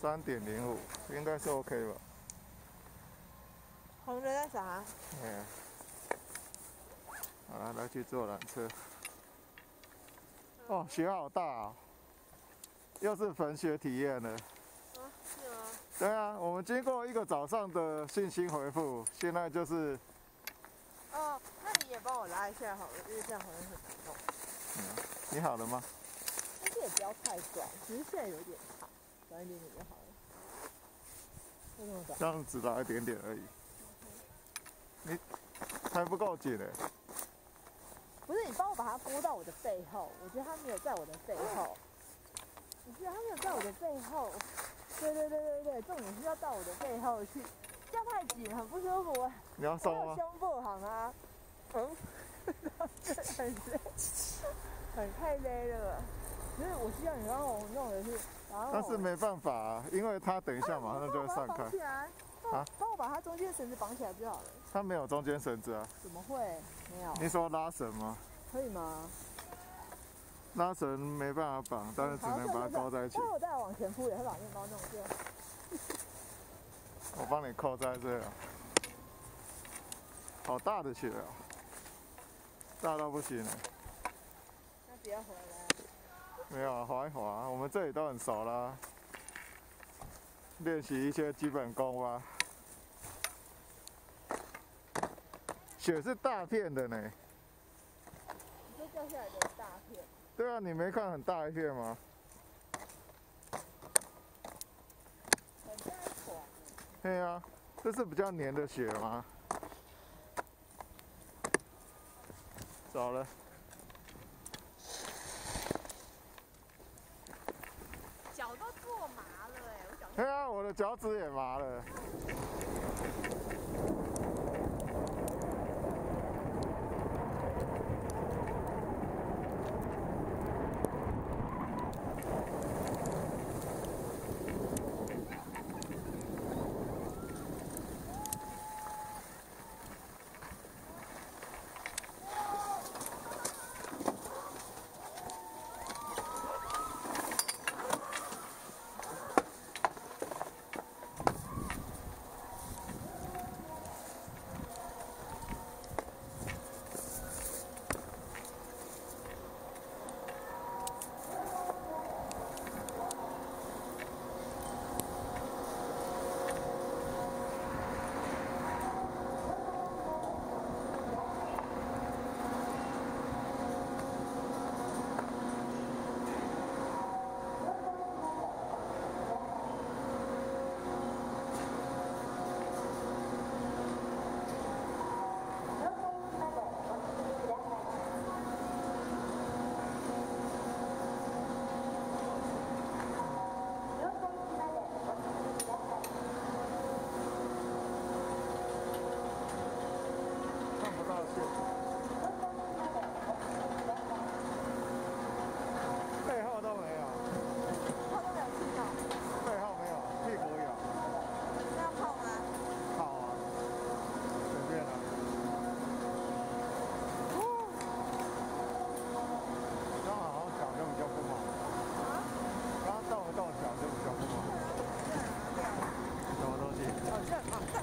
三点零五，应该是 OK 吧？红的在啥？哎呀，好了，来去坐缆车。哦，雪好大啊！又是粉雪体验了。啊，是吗？对啊，我们经过一个早上的信心回复，现在就是哦，那你也帮我拉一下好了，因为这样好像很难弄。你好了吗？但是也不要太短，只是现在有点长，短一点点就好了。为什么短？这样只拉一点点而已。你还不够紧呢。不是你帮我把它拨到我的背后，我觉得它没有在我的背后。你觉得它没有在我的背后？对对对对对，重点是要到我的背后去，这样太紧很不舒服。我你要我松吗？胸部好吗？嗯，很累，很太累了。所以我希望你帮我弄的是，但是没办法、啊，因为它等一下马上就会散开啊帮我把它中间绳子绑起来不就好了？它没有中间绳子啊。怎么会没有？你说拉绳吗？可以吗？拉绳没办法绑，但是只能把它勾在一起待。会我再往前铺，也会把面包弄掉。我帮你扣在这啊。好大的雪啊，大到不行了。那不要回来。没有啊，滑一滑，我们这里都很熟啦。练习一些基本功吧。雪是大片的呢。你说掉下来的大片，对啊，你没看很大一片吗？很大一团。对啊，这是比较黏的雪吗？走了，脚都坐麻了哎，我脚对啊，我的脚趾也麻了。看不到雪，背后都没有，泡都没有气到，背后没有，屁股有，那要泡吗？好啊，随便啊。刚好好像脚就比较不麻，啊？刚刚动了动脚就比较不麻。什么东西？好像麻掉，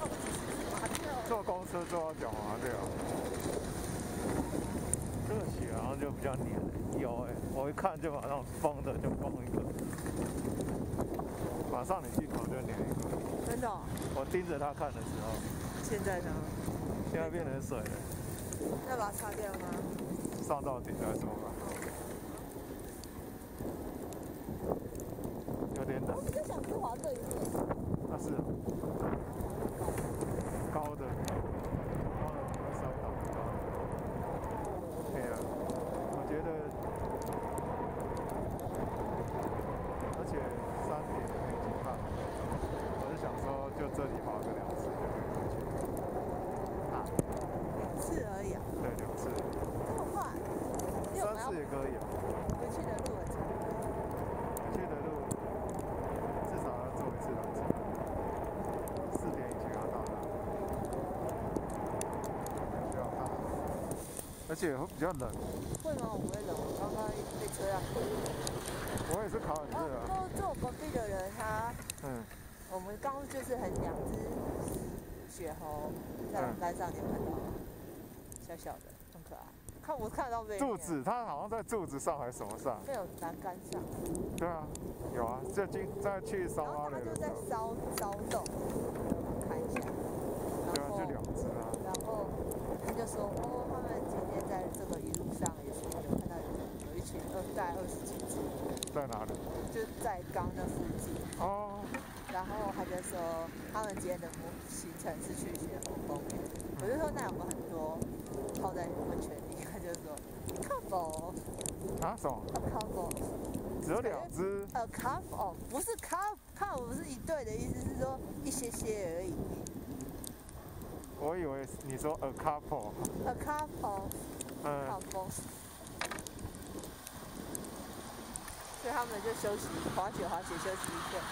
麻掉。坐公车撞到脚滑掉。这个雪好像就比较黏，有哎、我一看就马上疯的就疯一个，马上你镜头就黏一个。真的？我盯着它看的时候，现在呢？现在变成水了，要把它擦掉吗？上到底再说吧。有点冷我，比较想吃滑这一面。那是高的，高的会摔倒。对啊，我觉得，而且三点没几趟，我是想说就这里滑个两次就可以回去。啊，两次而已啊，对，两次，这么快？因为我们要三次也可以啊。回去的路很长。回去的路至少要坐一次缆车，四点以前要到达。需要大，而且且会比较冷。会吗？我不会冷，我刚刚被车辆毁了。我也是烤很热啊。就就我隔壁的人他，嗯，我们刚就是很两只雪猴在栏杆上，你有看到吗？小小的，很可爱。看我看到背面柱子，它好像在柱子上还是什么上？没有栏杆上，对啊，有啊，这今再去烧然后花他就在烧烧洞，看一下，对啊，就两只啊。然后他就说，哦，在这个一路上也是有看到有有一群二大概二十几只，在哪里？就是在刚那附近。哦，然后他就说他们今天的行程是去雪湖公园，我就说那有没有很多泡在温泉里？他就说 couple 啊什么？a couple 只有两只？a couple 不是 couple couple 不是一对的意思，是说一些些而已。我以为你说 a couple。a couple 嗯，couple，所以他们就休息滑雪滑雪休息一天。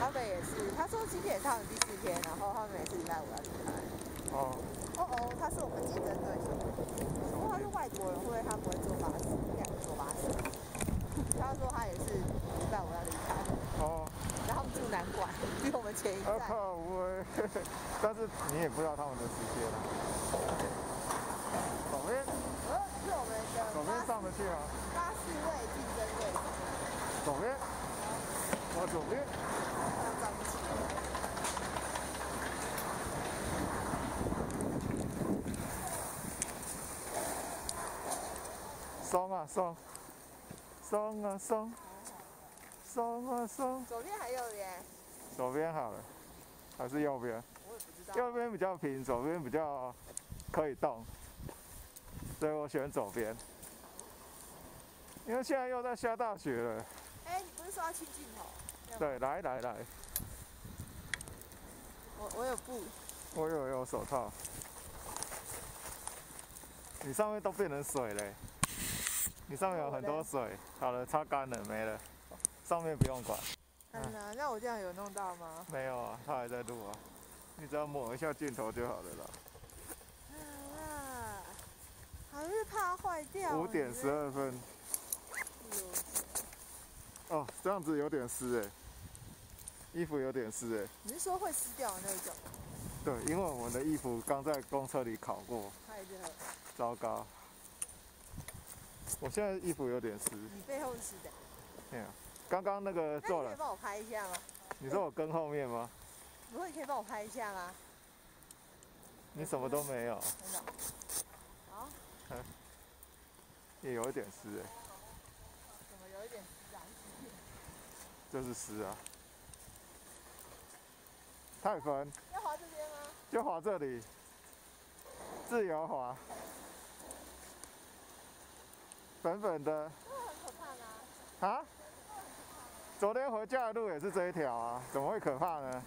他们也是，他说今天也是他们第四天，然后他们也是礼拜五要离开。哦，哦哦，他是我们竞争对手。不过他是外国人，会他不会坐巴士？应该不坐巴士。他说他也是礼拜五要离开，哦，然后他们住南馆，比我们前一站。但是你也不知道他们的时间啊。左边，呃，是我们的左边上得去啊。八四位竞争对手，左边，我左边。松啊松，松啊松，松啊松。左边还右边？左边好了，还是右边？我也不知道。右边比较平，左边比较可以动，所以我选左边。因为现在又在下大雪了。哎，你不是说要清镜头？对，来来来，我我有布，我有有手套。你上面都变成水嘞，你上面有很多水。好了，擦干了，没了，上面不用管。安娜，那我这样有弄到吗？没有啊，它还在录啊，你只要抹一下镜头就好了啦。啊，还是怕坏掉。五点十二分，哦，这样子有点湿哎，衣服有点湿哎。你是说会湿掉的那种？对，因为我们的衣服刚在公车里烤过，太热了，糟糕。我现在衣服有点湿，你背后是湿的。对啊，刚刚那个那做了，你可以帮我拍一下吗？你说我跟后面吗？不会，你可以帮我拍一下吗？你什么都没有，真的。好，也有一点湿哎，怎么有一点湿啊？就是湿啊。泰芬，要滑这边吗？就滑这里，自由滑，粉粉的这会很可怕吗？啊。昨天回家的路也是这一条啊，怎么会可怕呢？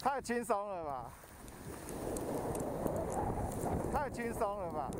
太轻松了吧！太轻松了吧！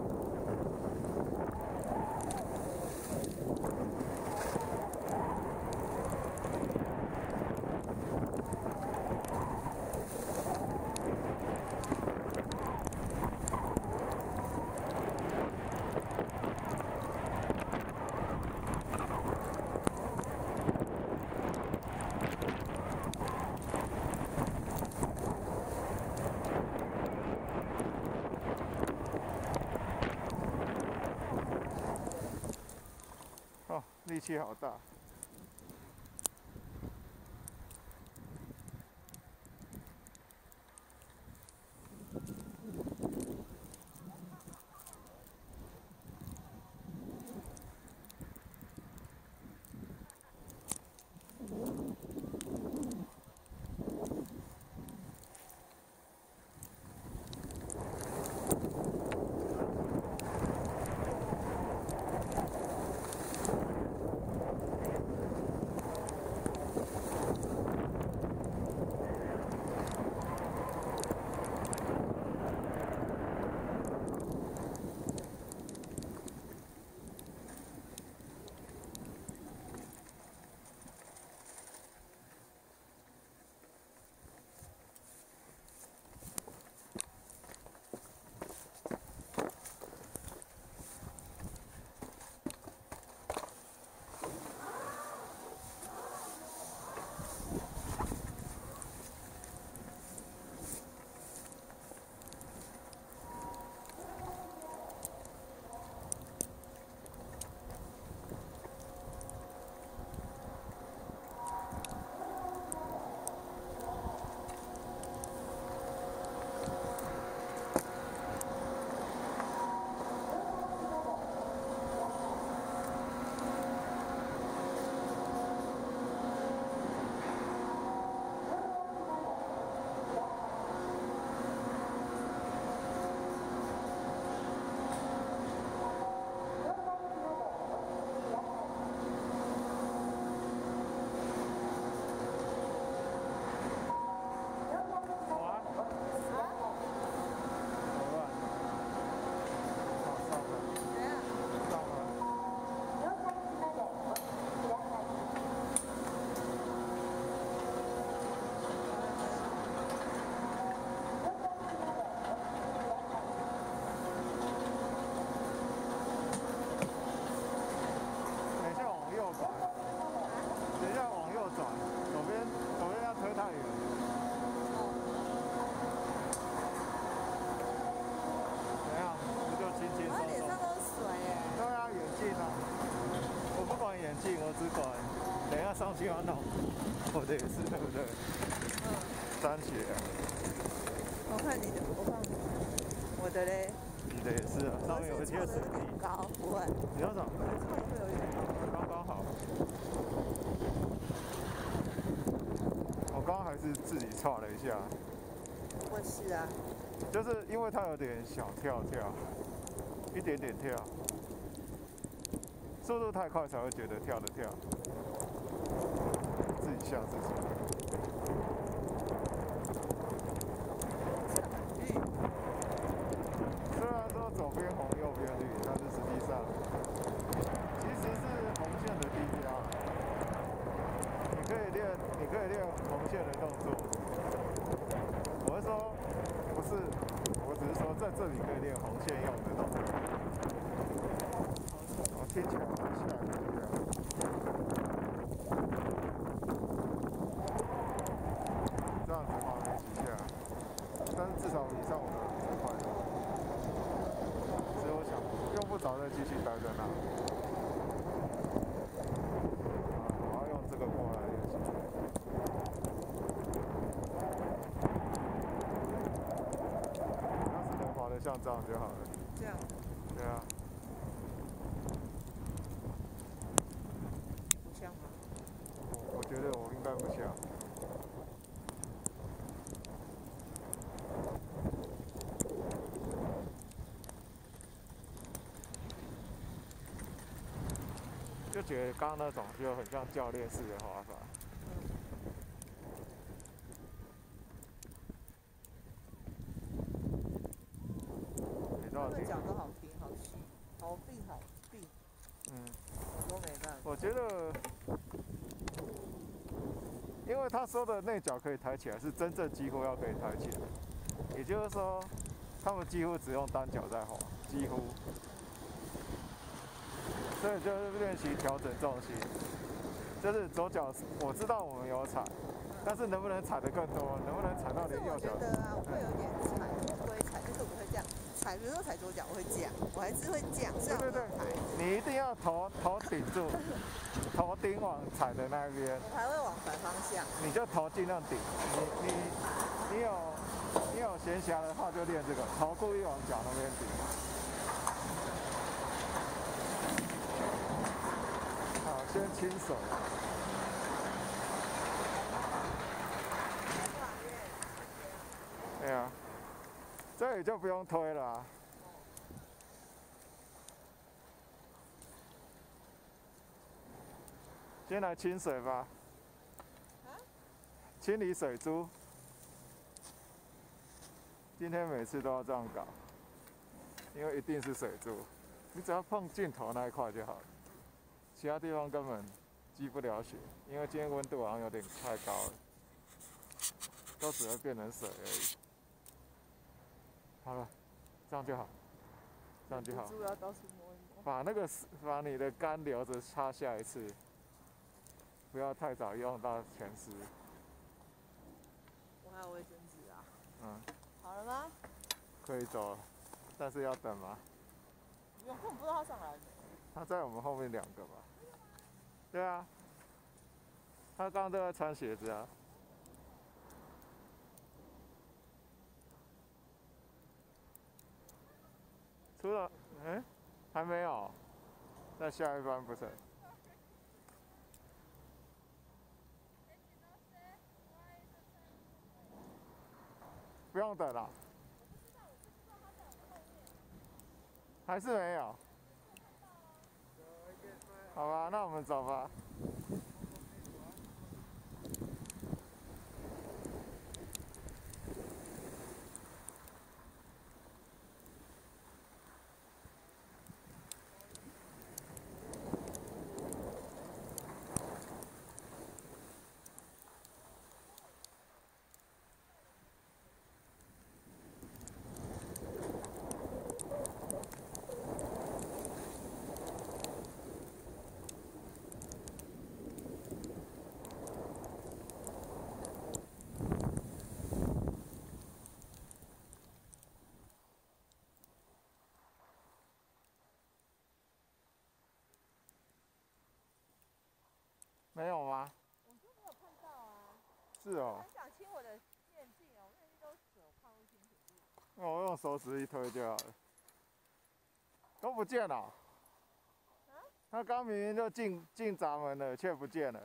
哦，力气好大。西要弄，我的也是，对不对？嗯，沾血啊，我看你的，我看我的嘞，你的也是啊，上面有一些水有点滴，高，不会，你要找我的错会有一点。刚刚好。我刚刚还是自己岔了一下，我是啊，就是因为它有点小跳跳，一点点跳，速度太快才会觉得跳的跳，自己吓自己。虽然说左边红右边绿，但是实际上其实是红线的地标。你可以练，你可以练红线的动作。我是说，不是，我只是说在这里可以练红线用的动作。我听起来蛮像的，就这样。这样子滑没几下，但是至少比上我的比较快乐。所以我想，用不着再继续待在那。啊，我要用这个过来练习。要是能滑得像这样就好了。这样对啊，不像吗？我我觉得我应该不像。就觉得刚刚那种就很像教练式的滑法。你到底？他们讲的好听，好细，好病好病，嗯。我都没办法。我觉得，因为他说的内脚可以抬起来，是真正几乎要可以抬起来，也就是说，他们几乎只用单脚在滑，几乎。所以就是练习调整重心，就是左脚，我知道我们有踩，但是能不能踩得更多，能不能踩到可是我连右脚？觉得啊，我会有点踩，不会踩，就是我会这样踩，比如说踩左脚，我会这样，我还是会这样，这样对对对我踩，你一定要头头顶住，头顶往踩的那边。我还会往反方向。你就头尽量顶，你你你有你有闲暇的话就练这个，头故意往脚那边顶。先亲手。对啊，这里就不用推了、先来清水吧。清理水珠。今天每次都要这样搞，因为一定是水珠，你只要碰镜头那一块就好了，其他地方根本积不了雪，因为今天温度好像有点太高了，都只会变成水而已。好了，这样就好，这样就好。珠要到处摸一摸。把那个把你的干留着擦下一次，不要太早用到全湿。我还有卫生纸啊。嗯，好了吗？可以走了，但是要等吗？有空不知道他上来没？他在我们后面两个吧？对啊，他刚刚都在穿鞋子啊。除了，哎、还没有，那下一班不是？不用等了。还是没有。好吧，那我们走吧。没有吗？是哦，很想亲我的眼镜哦，我眼镜都手看不清楚。那我用手指一推就好了。都不见了。啊他刚明明就进进闸门了，却不见了。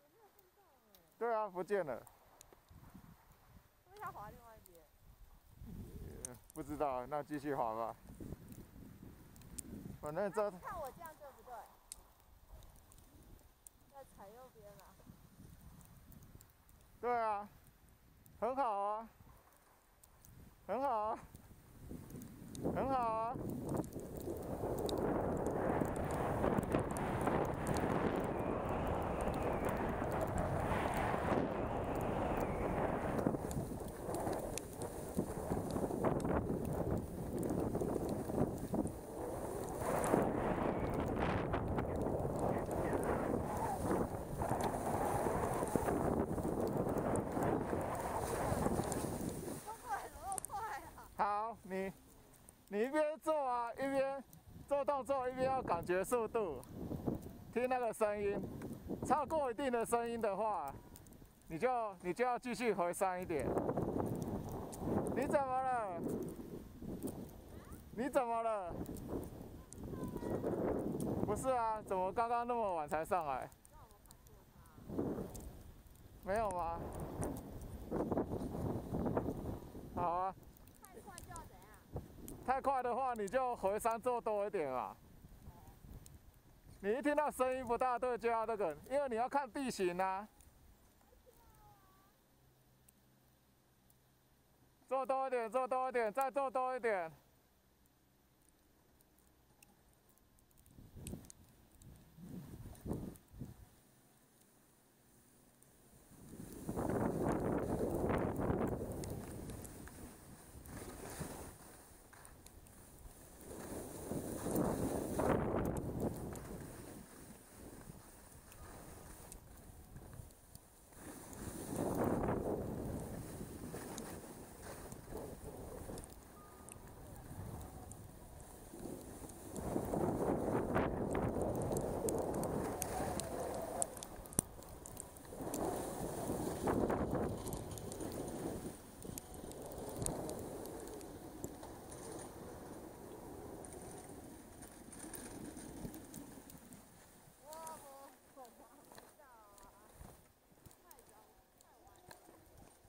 我没有看到哎，对啊，不见了。因为他滑另外一边。不知道，那继续滑吧。反正这看我这样对不对？要踩右边啊。对啊，很好啊，很好啊，很好啊。冲过来怎么那么快啊？好，你你一边做啊，一边动作，一定要感觉速度，听那个声音。超过一定的声音的话，你就你就要继续回山一点。你怎么了？你怎么了？不是啊，怎么刚刚那么晚才上来？没有吗？好啊。太快？的话，你就回山做多一点啊。你一听到声音不大对，就要那个，因为你要看地形啊。做多一点，做多一点，再做多一点。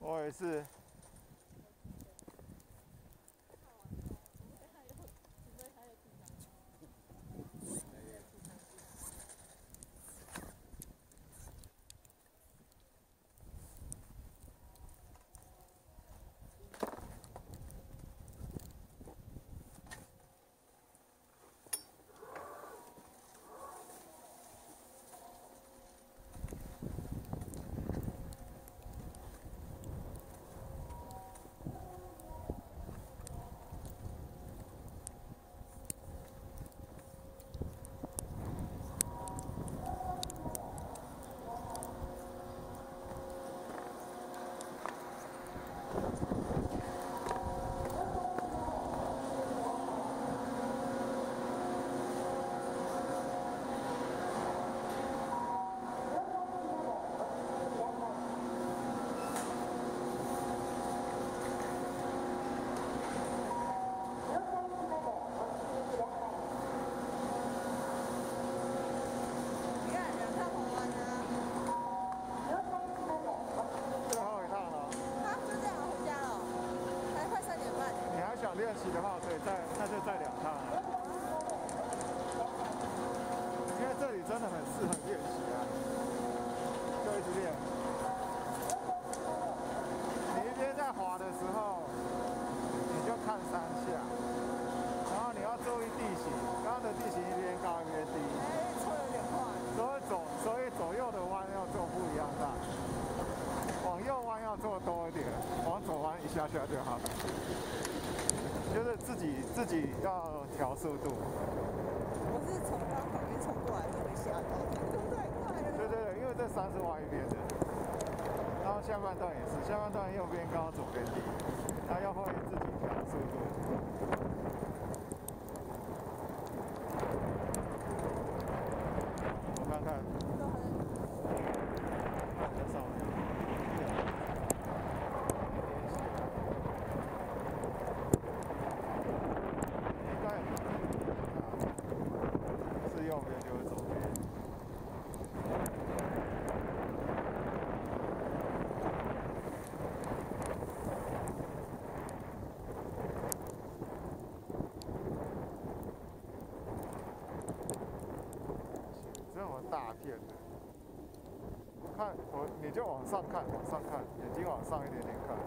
我也是，太晚了。我们还有准备还有平常。你看两趟滑完了，最后一趟了。他就这样回家了，才快三点半。你还想练习的话，可以再那就再两趟了。因为这里真的很适合练习啊，就一直练。你一边在滑的时候，你就看山下，然后你要注意地形，刚刚的地形一边高一边低，哎，车有点快。所以左所以左右的弯要做不一样大，往右弯要做多一点，往左弯一下下就好。就是自己自己要调速度。我是从刚旁边冲过来的，被吓到，冲太快了。对对对，因为这山是歪一边的，然后下半段也是，下半段右边高左边低，他要会自己调速度。我看看，都很看在上面。大片的。看我，你就往上看，往上看，眼睛往上一点点看？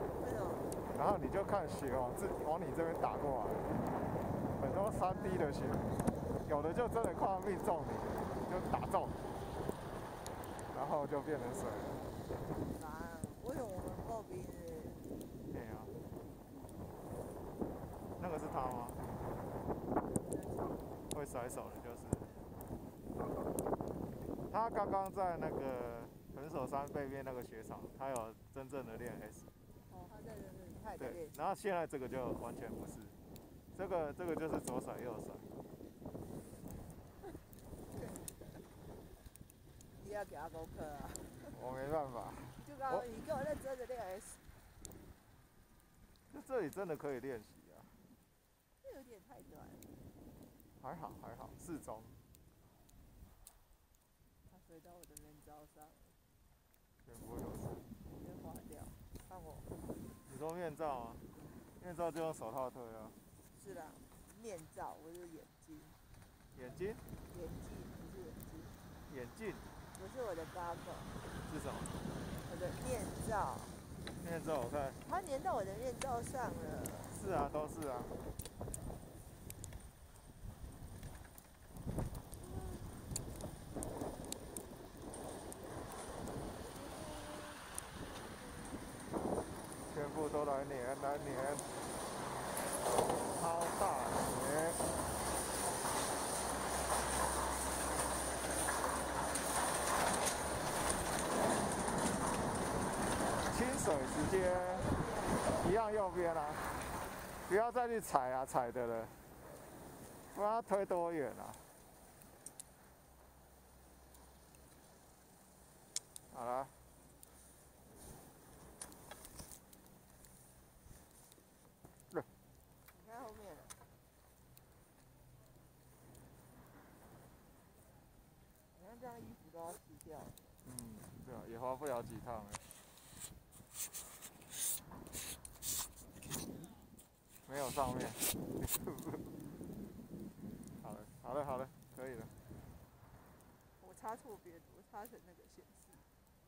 然后你就看雪往自往你这边打过来，很多三 D 的雪，有的就真的快要命中你，就打中，然后就变成水我们刨冰是？对啊，那个是他吗？会甩手的就是。他刚刚在那个横手山背面那个雪场，他有真正的练 S。哦，他在这对练，。然后现在这个就完全不是，这个这个就是左甩右甩。你要给他功课啊！我没办法，就刚刚你给我认真的练 S，就这里真的可以练习啊，这有点太短了。还好还好，适中。他飞到我的面罩上了，全部都是。先划掉。看我，你说面罩啊？面罩就用手套推啊。是啦，面罩，我是眼睛，眼睛，眼镜不是眼睛，眼镜不是我的 goggle，是什么？我的面罩，面罩我看它粘到我的面罩上了。是啊，都是啊。都来年来年，超大年。清水时间一样右边啊，不要再去踩啊踩的了，不然它推多远啊？好了，你看后面了，你看这样衣服都要洗掉。嗯，对啊，也花不了几趟了。没有上面。好了，好了，好了，可以了。我插错边，我插成那个显示。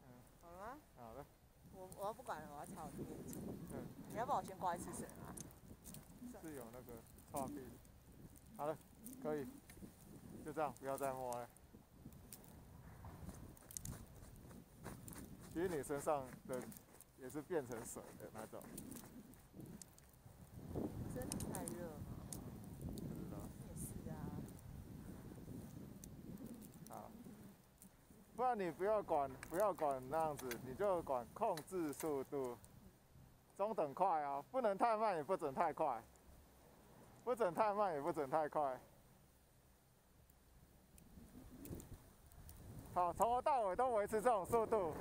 嗯，好了吗？好了，我我要不管了，我要插我的面罩。嗯，你要帮我先挂一次水吗？是有那个画壁。好了，可以，就这样，不要再摸了。其实你身上的也是变成水的那种，真的太热吗？不知道。也是啊。好，不然你不要管不要管那样子，你就管控制速度，中等快啊，不能太慢也不准太快，不准太慢也不准太快。好，从头到尾都维持这种速度。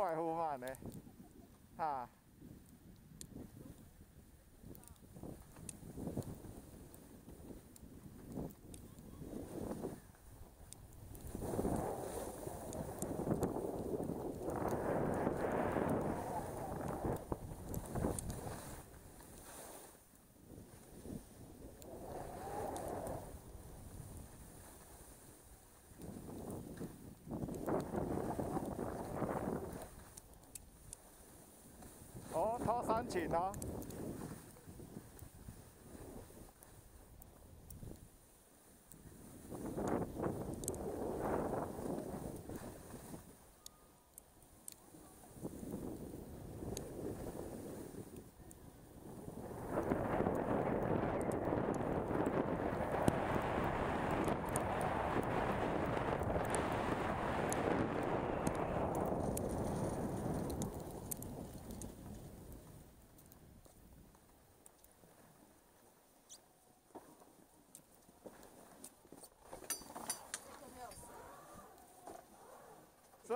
快忽慢呢，哈。掏三井啊。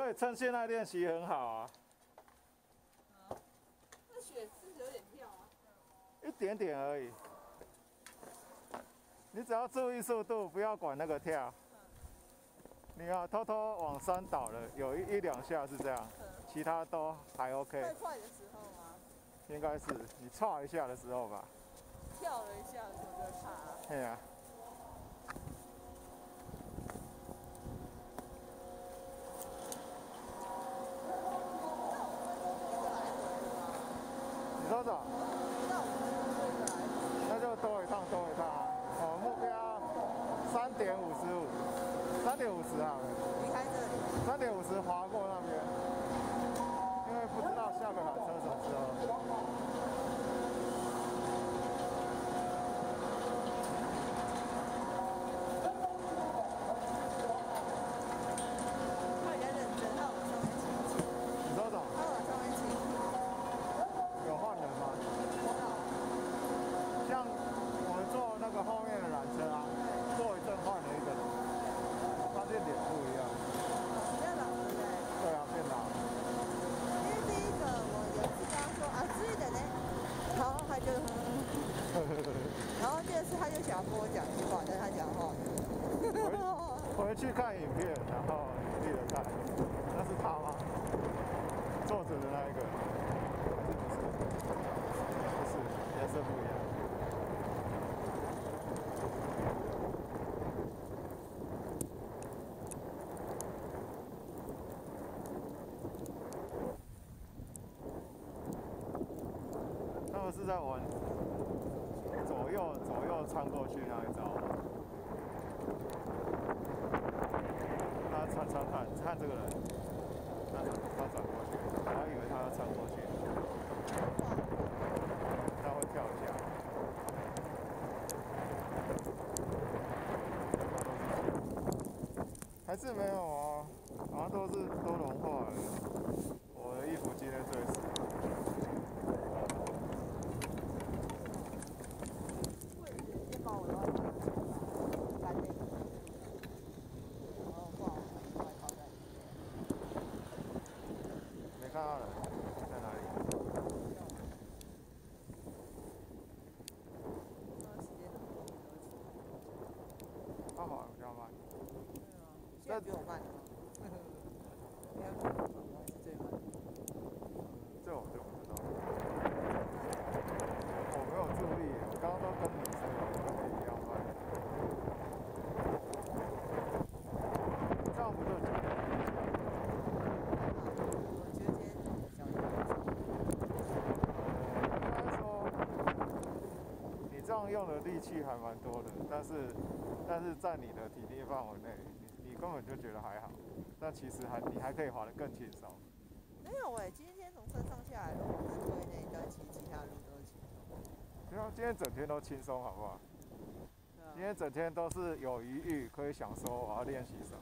所以趁现在练习很好啊，那雪是不是有点跳啊？一点点而已。你只要注意速度，不要管那个跳。你要偷偷往山倒了，有一一两下是这样，其他都还 OK，太快的时候吗？应该是你差一下的时候吧。跳了一下的时候就会怕啊说什么？那我们这个来，那就多一趟多一趟啊。我目标三点五十五，三点五十好了，离开这里。三点五十划过那边，因为不知道下个缆车什么时候。他比较认真，他往上面骑，你说什么？他往上面骑，有换人吗？像我们坐那个后面的缆车啊，坐一阵换了一个人，发现脸不一样。比较老对不对？对啊，变老。因为第一个我有一次跟他说啊，注意点呢，然后他就，然后第二次他就想要跟我讲一句话，但是他讲话，回去看影片，然后记得看，那是他吗？坐着的那一个，不是，颜色不一样。他们是在玩左右左右穿过去那一吗。他穿穿看，看这个人，他转他转过去，我还以为他要穿过去，他会跳一下。还是没有啊，好像都是都融化了。我的衣服今天最湿。会直接把我的外套拿出来，干那个，然后挂我外套在里面。没看到人在哪里？那时间很多，他好像比较慢。现在比我慢了吗？应该比我慢，我还是最慢的。这我就不知道。我没有注意，我刚刚都跟你说跟你一样慢。这样不就觉得？我今天小一点。应该说，你这样用的。力气还蛮多的，但是但是在你的体力范围内，你你根本就觉得还好，但其实还你还可以滑得更轻松。没有哎、今天从山上下来，如果不是推那一段，其实其他路都是轻松。对啊，今天整天都轻松，好不好？啊今天整天都是有余裕，可以想说我要练习什么。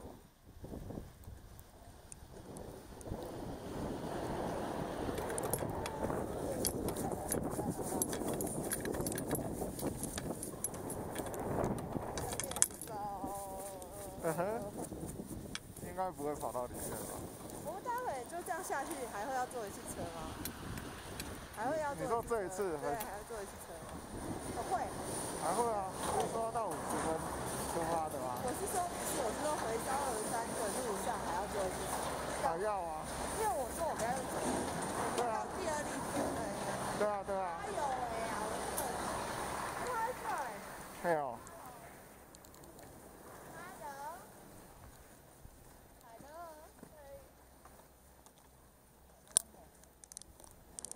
嗯哼，应该不会跑到里面吧？我们待会就这样下去，还会要坐一次车吗？还会要坐你说这一次对，还还要坐一次车吗？哦，会。还会啊，不是说到五十分出发的吗？我是说，不是，我是说回高二山的路上还要坐一次车，还要啊，因为我说我不要用走，对啊，到第二例子对。对啊，对啊哎，呦喂呀，我真的太快。没有。Hello。Hello。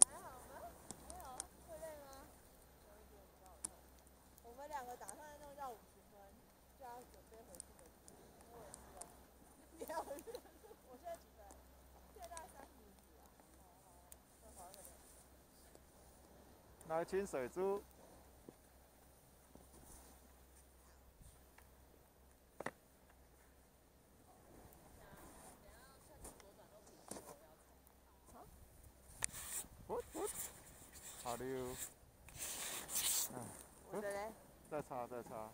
还好吗？没有，会累吗？我们两个打算弄到五十分，就要准备回去的。我也是哦。你要回去？我现在几分？现在大概三十几啊。好好，再划个两。来清水珠，我我，好溜，我的嘞？再擦再擦，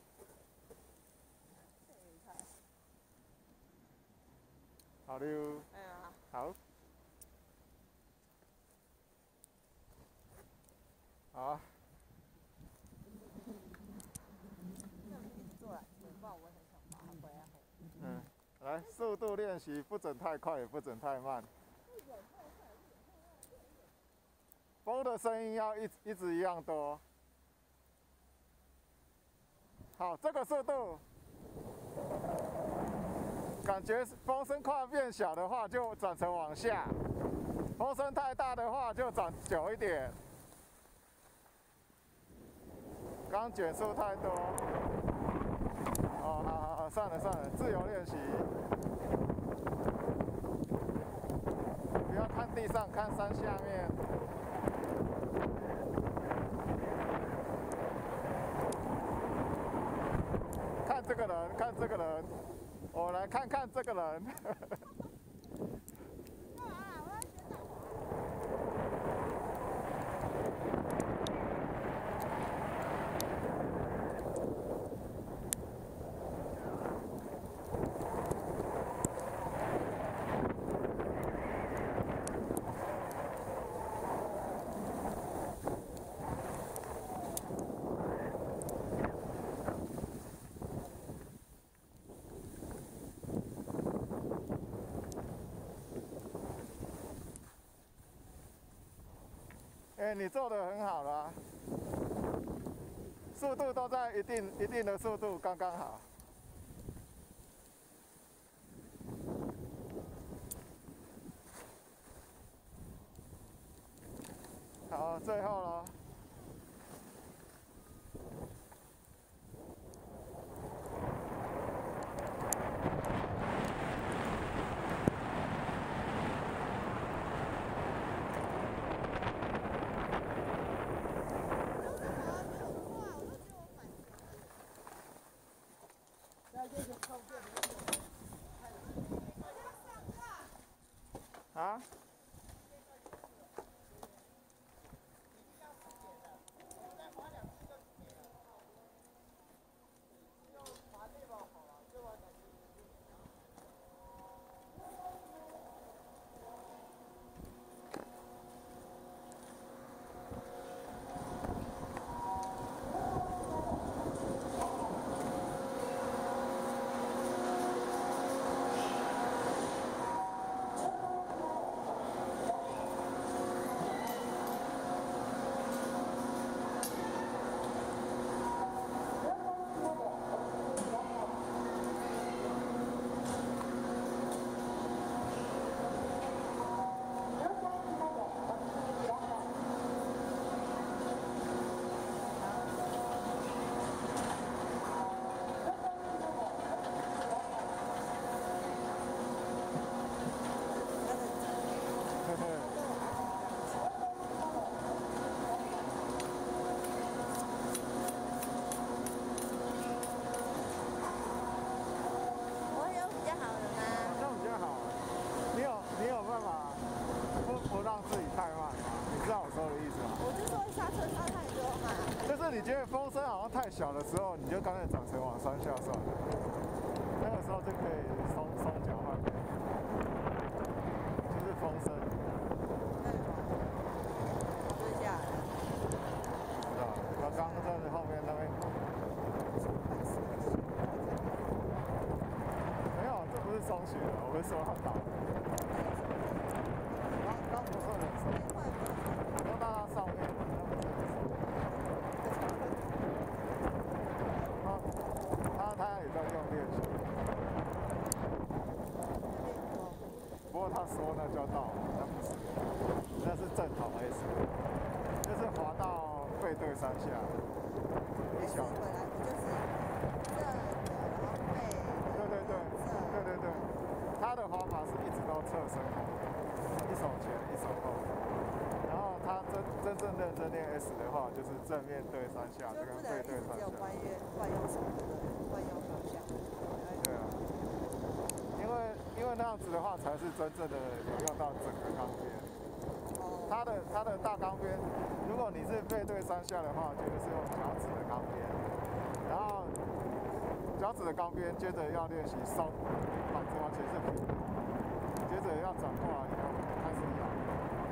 好溜，哎呀，好，做了，不然我很想把它回来。嗯，来，速度练习，不准太快，也不准太慢。风的声音要一一直一样多。好，这个速度，感觉风声快变小的话，就转成往下；风声太大的话，就转久一点。刚减速太多。好好好，算了算了，自由练习。不要看地上，看山下面。看这个人，看这个人，我来看看这个人。你做的很好了，速度都在一定一定的速度，刚刚。好，最后了。啊？你觉得风声好像太小的时候，你就刚才转成往山下算了，那个时候就可以松松脚换，就是风声。蹲下。是吧？刚刚在后面那边。没有，这不是松雪，我们说它倒。刚刚不是很松，都到它上面。在用练习，不过他说那叫道，那不是，那是正统 S，就是滑到背对山下，一小。回来不就是这个背？对对对，对对对，他的。滑法是一直都侧身，一手前一手后，然后他真真正认真练 S 的。话，就是正面对山下，这个背对山下。弯约弯腰手的，弯腰手。因为那样子的话，才是真正的有用到整个钢边。它的它的大钢边，如果你是背对山下的话，就是用脚趾的钢边。然后脚趾的钢边，接着要练习收，板子完全是平，接接着要转过来以后，开始咬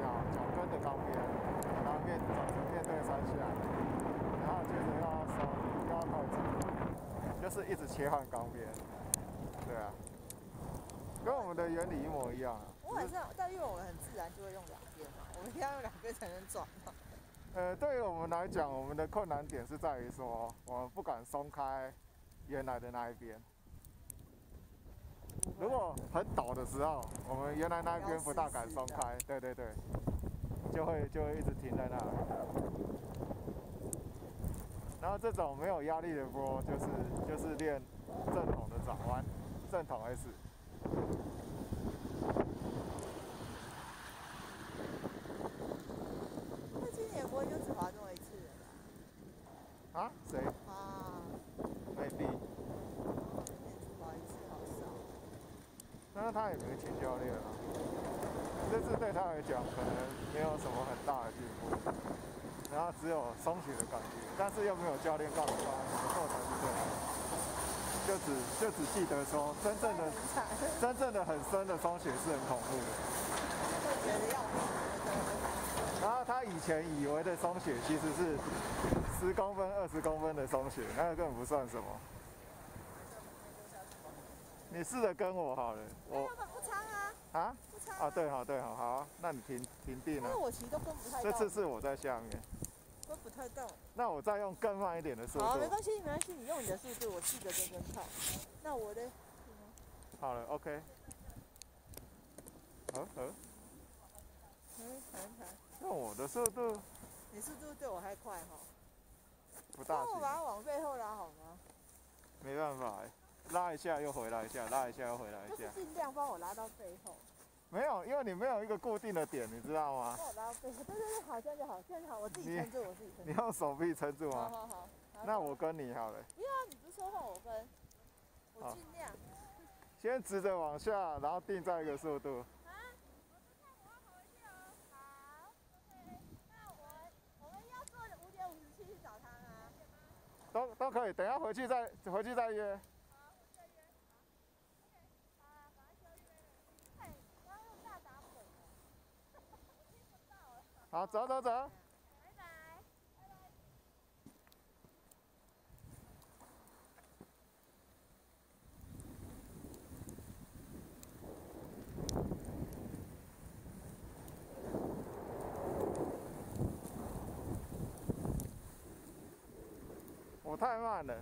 咬脚跟的钢边，然后面转成面对山下，然后接着要收，又要靠近，就是一直切换钢边。对啊，跟我们的原理一模一样啊。我很是，但因为我们很自然就会用两边嘛，我们一定要用两边才能转嘛。呃，对于我们来讲，我们的困难点是在于说，我们不敢松开原来的那一边。如果很陡的时候，我们原来那一边不大敢松开，对对对，就会就会一直停在那里。然后这种没有压力的波，就是就是练正统的转弯，正统 S。那今年不会就只滑这么一次了吧？啊？谁啊，？maybe。今年只滑一次好少。但是他也没请教练啊，这次对他来讲可能没有什么很大的进步，然后只有松懈的感觉，但是又没有教练告诉他怎么做才是对的，就只就只记得说真正的 真正的很深的松雪是很恐怖的，然后他以前以为的松雪其实是十公分、二十公分的松雪，那个根本不算什么。你试着跟我好了，我那个不长啊，啊不长啊对好对好好啊，那你停停定了因为。我其实都跟不太这，次是我在下面，跟不太动。那我再用更慢一点的速度好，没。关系，没关系，你用你的速度，我试着跟跟看。那我的，好了，OK。好好，嗯，谈谈，用我的速度你速度对我还快哈。不大行，那我把它往背后拉好吗？没办法欸，拉一下又回来一下，拉一下又回来一就是下。尽量帮我拉到背后，没有，因为你没有一个固定的点，你知道吗？帮我拉到背后。对对对，好，这样就好，这样就好，我自己你撑住，我自己撑你。用手臂撑住好吗？好好。好那我跟你好了，不要，你不是说换我分？我好尽量。先直着往下，然后定在一个速度好那我们要坐着五点五十七去找他吗。都都可以，等一下回去再回去再约。好，走走走。拜拜我太慢了。